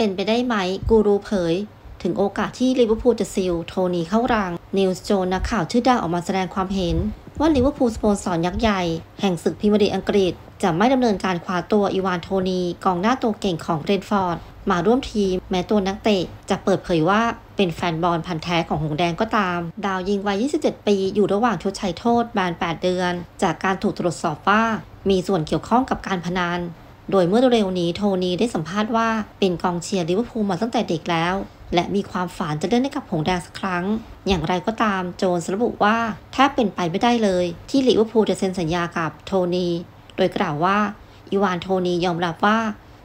เป็นไปได้ไหม กูรูเผย ถึงโอกาสที่ลิเวอร์พูลจะซิว โทนี่เข้ารังนีล โจนส์นักข่าวชื่อดังออกมาแสดงความเห็น ว่าลิเวอร์พูลสโมสรยักษ์ใหญ่ แห่งศึกพรีเมียร์ลีกอังกฤษ จะไม่ดำเนินการคว้าตัวอีวานโทนีกองหน้าตัวเก่งของเบรนฟอร์ด มาร่วมทีม แม้ตัวนักเตะจะเปิดเผยว่าเป็นแฟนบอลพันธุ์แท้ของหงแดงก็ตาม ดาวยิงวัย 27 ปี อยู่ระหว่างชดใช้โทษแบน8 เดือน จากการถูกตรวจสอบว่ามีส่วนเกี่ยวข้องกับการพนัน โดยเมื่อเร็วนี้โทนี่ได้สัมภาษณ์ว่าเป็นกองเชียร์ลิเวอร์พูลมาตั้งแต่เด็กแล้ว และมีความฝันจะเล่นให้กับหงแดงสักครั้ง อย่างไรก็ตามโจนส์ระบุว่าแทบเป็นไปไม่ได้เลย ที่ลิเวอร์พูลจะเซ็นสัญญากับโทนี่โดยกล่าวว่าอีวานโทนี่ยอมรับว่า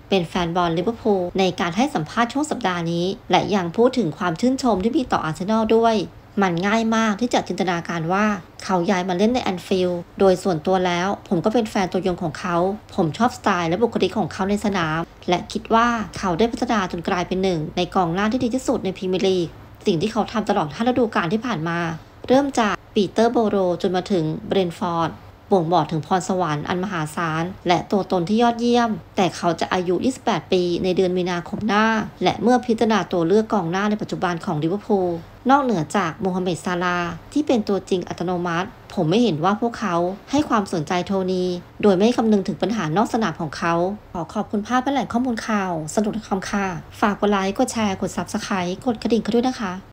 เป็นแฟนบอลลิเวอร์พูลในการให้สัมภาษณ์ช่วงสัปดาห์นี้ และยังพูดถึงความชื่นชมที่มีต่ออาร์เซนอลด้วย มันง่ายมากที่จะจินตนาการว่าเขาย้ายมาเล่นในแอนฟิลด์โดยส่วนตัวแล้ว ผมก็เป็นแฟนตัวยงของเขา ผมชอบสไตล์และบุคลิกของเขาในสนาม และคิดว่าเขาได้พัฒนาจนกลายเป็นหนึ่ง ในกองหน้าที่ดีที่สุดในพรีเมียร์ลีก สิ่งที่เขาทำตลอด5ฤดูกาลที่ผ่านมา เริ่มจากปีเตอร์โบโรจนมาถึงเบรนฟอร์ดบ่งบอกถึงพรสวรรค์อันมหาศาล และตัวตนที่ยอดเยี่ยม แต่เขาจะอายุ 28 ปี ในเดือนมีนาคมหน้า และเมื่อพิจารณาตัวเลือกกองหน้าในปัจจุบันของลิเวอร์พูล นอกเหนือจากโมฮัมเหม็ดซาลา ที่เป็นตัวจริงอัตโนมัติ ผมไม่เห็นว่าพวกเขาให้ความสนใจโทนี โดยไม่คำนึงถึงปัญหานอกสนามของเขา ขอขอบคุณภาพและแหล่งข้อมูลข่าว สนุกดอทคอมค่ะ ฝากกดไลค์ กดแชร์ กด subscribe กดกระดิ่งกันด้วยนะคะ